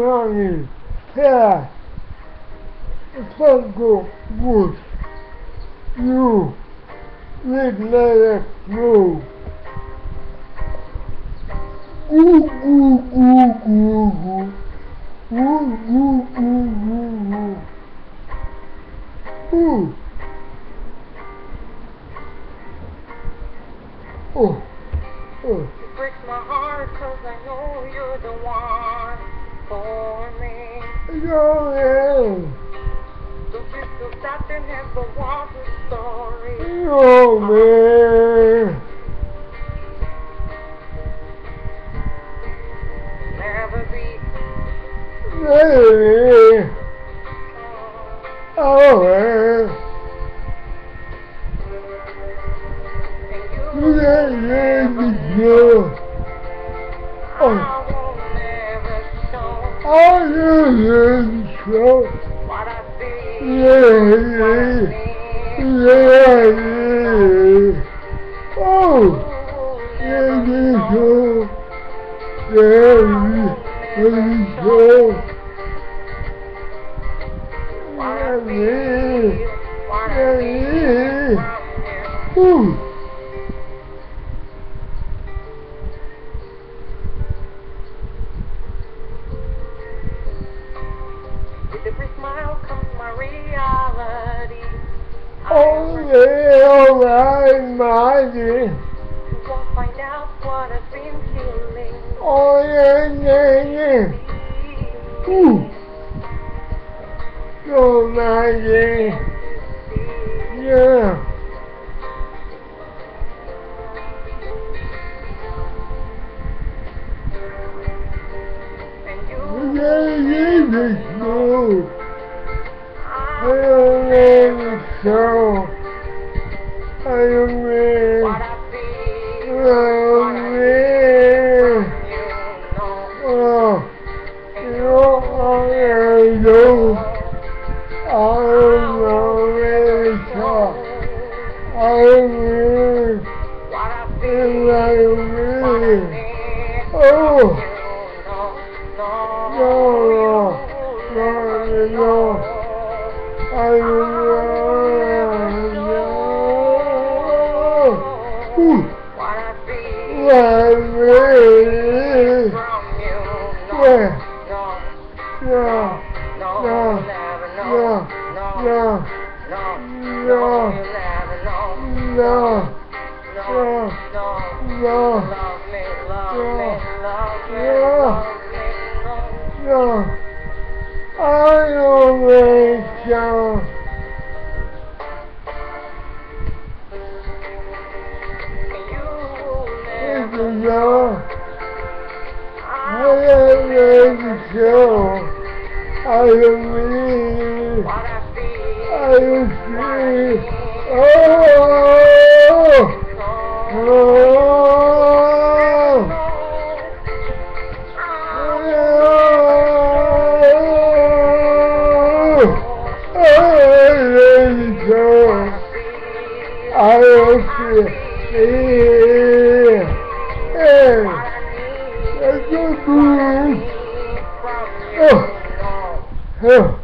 money, cash, Funko wood, you, let let flow. Goo goo goo goo goo. Goo goo goo goo goo. Ooh. Oh. Oh. You break my heart cause I know you're the one for me. That there never was a story? Oh man. Never be. Hey. Oh, Oh man. Yeah, yeah, yeah. Never Oh, yeah, yeah. Yeah. Oh. Yeah, yeah. Yeah, yeah, yeah, Yeah. Right, my dear. You won't find out what I've been feeling. Oh, yeah, yeah, yeah. Ooh. Oh, my. Yeah. Yeah, yeah, no. I I don't know so. I don't know. what I feel, Oh, what I man. need from you. No, Oh, and you know, I know. Feel I from you. No, no, no, No. know. No. No, No. no, No. no, know. No. Love me, love me, love me, love me, no. No. I don't I don't think so. I don't believe. What I. I don't see. Oh! Oh! Oh! There you go. I see. Oh. Oh.